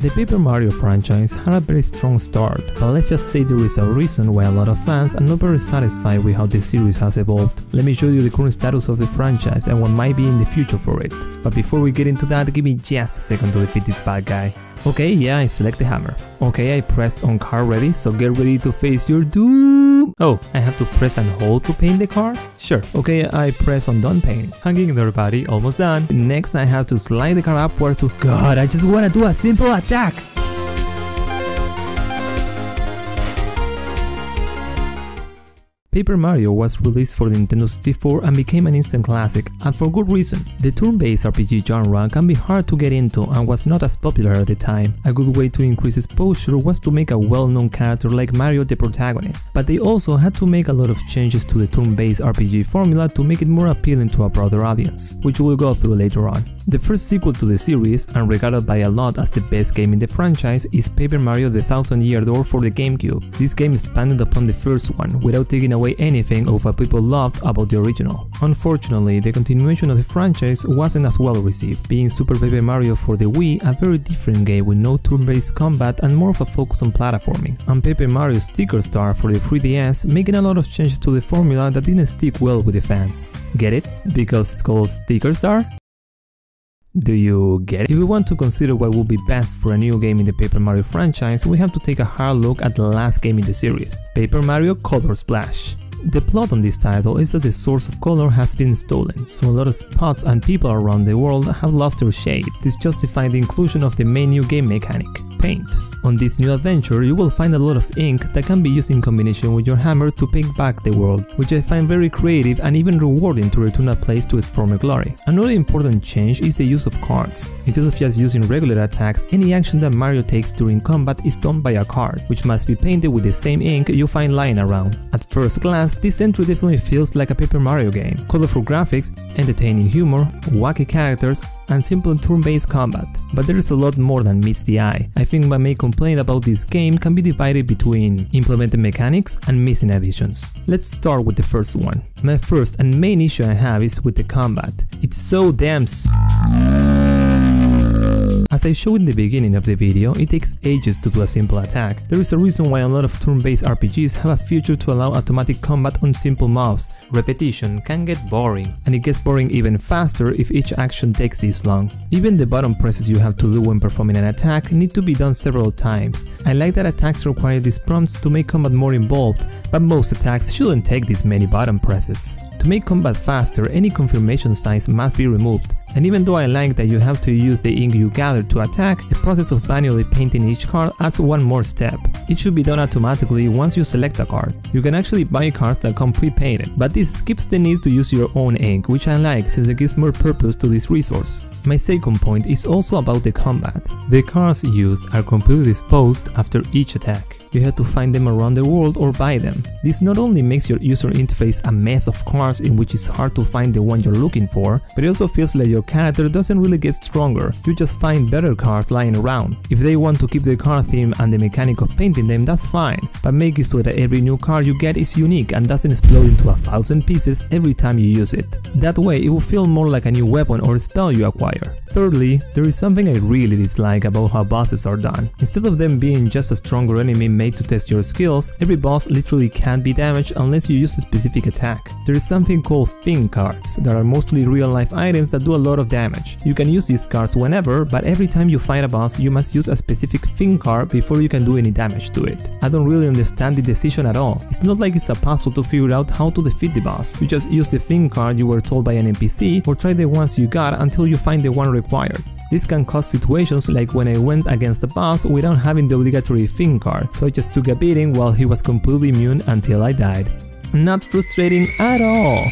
The Paper Mario franchise had a very strong start, but let's just say there is a reason why a lot of fans are not very satisfied with how the series has evolved. Let me show you the current status of the franchise and what might be in the future for it. But before we get into that, give me just a second to defeat this bad guy. Okay, yeah, I select the hammer. Okay, I pressed on car ready, so get ready to face your doom. Oh, I have to press and hold to paint the car? Sure. Okay, I press on done painting. Hanging there body, almost done. Next I have to slide the car upward to- God, I just wanna do a simple attack! Paper Mario was released for the Nintendo 64 and became an instant classic, and for good reason. The turn-based RPG genre can be hard to get into and was not as popular at the time. A good way to increase exposure was to make a well-known character like Mario the protagonist, but they also had to make a lot of changes to the turn-based RPG formula to make it more appealing to a broader audience, which we'll go through later on. The first sequel to the series, and regarded by a lot as the best game in the franchise, is Paper Mario The Thousand Year Door for the GameCube. This game expanded upon the first one, without taking away anything of what people loved about the original. Unfortunately, the continuation of the franchise wasn't as well received, being Super Paper Mario for the Wii a very different game with no turn-based combat and more of a focus on platforming, and Paper Mario Sticker Star for the 3DS making a lot of changes to the formula that didn't stick well with the fans. Get it? Because it's called Sticker Star? Do you get it? If we want to consider what would be best for a new game in the Paper Mario franchise, we have to take a hard look at the last game in the series, Paper Mario Color Splash. The plot on this title is that the source of color has been stolen, so a lot of spots and people around the world have lost their shade. This justifies the inclusion of the main new game mechanic, paint. On this new adventure, you will find a lot of ink that can be used in combination with your hammer to paint back the world, which I find very creative and even rewarding to return a place to its former glory. Another important change is the use of cards. Instead of just using regular attacks, any action that Mario takes during combat is done by a card, which must be painted with the same ink you find lying around. At first glance, this entry definitely feels like a Paper Mario game. Colorful graphics, entertaining humor, wacky characters, and simple turn-based combat. But there is a lot more than meets the eye. I think my main complaint about this game can be divided between implemented mechanics and missing additions. Let's start with the first one. My first and main issue I have is with the combat. It's so damn as I showed in the beginning of the video, it takes ages to do a simple attack. There is a reason why a lot of turn-based RPGs have a feature to allow automatic combat on simple moves. Repetition can get boring, and it gets boring even faster if each action takes this long. Even the button presses you have to do when performing an attack need to be done several times. I like that attacks require these prompts to make combat more involved, but most attacks shouldn't take this many button presses. To make combat faster, any confirmation signs must be removed. And even though I like that you have to use the ink you gathered to attack, the process of manually painting each card adds one more step. It should be done automatically once you select a card. You can actually buy cards that come pre-painted, but this skips the need to use your own ink, which I like since it gives more purpose to this resource. My second point is also about the combat. The cards used are completely disposed after each attack. You have to find them around the world or buy them. This not only makes your user interface a mess of cards in which it's hard to find the one you're looking for, but it also feels like your character doesn't really get stronger, you just find better cards lying around. If they want to keep the card theme and the mechanic of painting them, that's fine, but make it so that every new card you get is unique and doesn't explode into a thousand pieces every time you use it. That way it will feel more like a new weapon or spell you acquire. Thirdly, there is something I really dislike about how bosses are done. Instead of them being just a stronger enemy made to test your skills, every boss literally can't be damaged unless you use a specific attack. There is something called thing cards that are mostly real life items that do a lot of damage. You can use these cards whenever, but every time you fight a boss you must use a specific thing card before you can do any damage to it. I don't really understand the decision at all. It's not like it's a puzzle to figure out how to defeat the boss. You just use the thing card you were told by an NPC or try the ones you got until you find the one required. This can cause situations like when I went against a boss without having the obligatory thing card, so I just took a beating while he was completely immune until I died. Not frustrating at all!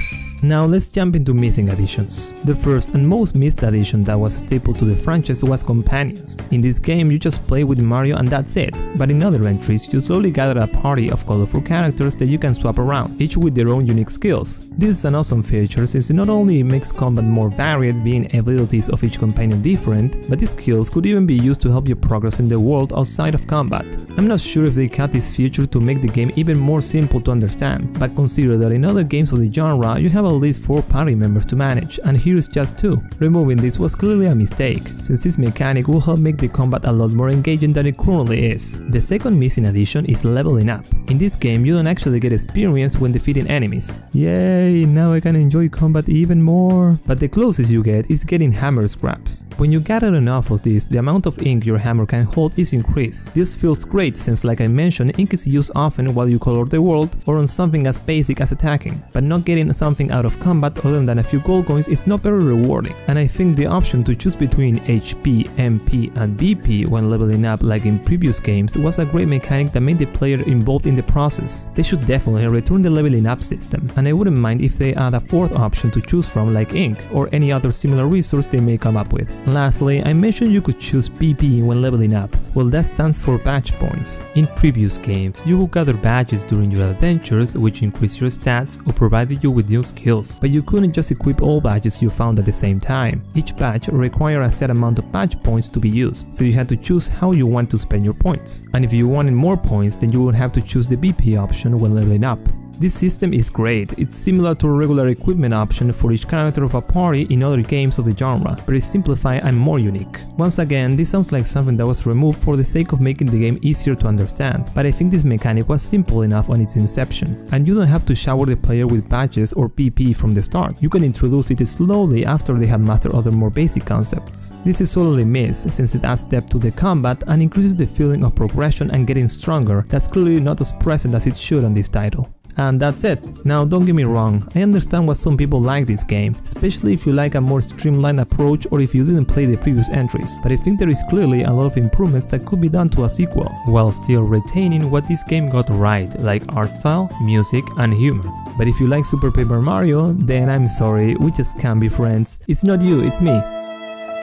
Now let's jump into missing additions. The first and most missed addition that was a staple to the franchise was companions. In this game you just play with Mario and that's it, but in other entries you slowly gather a party of colorful characters that you can swap around, each with their own unique skills. This is an awesome feature since it not only makes combat more varied being abilities of each companion different, but these skills could even be used to help you progress in the world outside of combat. I'm not sure if they cut this feature to make the game even more simple to understand, but consider that in other games of the genre you have at least 4 party members to manage, and here's just 2. Removing this was clearly a mistake, since this mechanic will help make the combat a lot more engaging than it currently is. The second missing addition is leveling up. In this game you don't actually get experience when defeating enemies. Yay, now I can enjoy combat even more. But the closest you get is getting hammer scraps. When you gather enough of this, the amount of ink your hammer can hold is increased. This feels great since like I mentioned, ink is used often while you color the world or on something as basic as attacking, but not getting something out of combat other than a few gold coins is not very rewarding, and I think the option to choose between HP, MP and BP when leveling up like in previous games was a great mechanic that made the player involved in the process. They should definitely return the leveling up system, and I wouldn't mind if they add a fourth option to choose from like ink or any other similar resource they may come up with. Lastly, I mentioned you could choose BP when leveling up. Well that stands for badge points. In previous games, you will gather badges during your adventures which increase your stats or provided you with new skills, but you couldn't just equip all badges you found at the same time. Each badge required a set amount of badge points to be used, so you had to choose how you want to spend your points. And if you wanted more points, then you would have to choose the BP option when leveling up. This system is great, it's similar to a regular equipment option for each character of a party in other games of the genre, but it's simplified and more unique. Once again, this sounds like something that was removed for the sake of making the game easier to understand, but I think this mechanic was simple enough on its inception, and you don't have to shower the player with badges or BP from the start, you can introduce it slowly after they have mastered other more basic concepts. This is totally missed since it adds depth to the combat and increases the feeling of progression and getting stronger that's clearly not as present as it should on this title. And that's it. Now don't get me wrong, I understand why some people like this game, especially if you like a more streamlined approach or if you didn't play the previous entries, but I think there is clearly a lot of improvements that could be done to a sequel, while still retaining what this game got right, like art style, music and humor. But if you like Super Paper Mario, then I'm sorry, we just can't be friends. It's not you, it's me.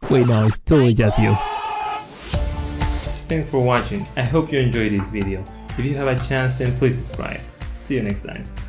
Wait no, it's totally just you. Thanks for watching, I hope you enjoyed this video. If you have a chance then please subscribe. See you next time.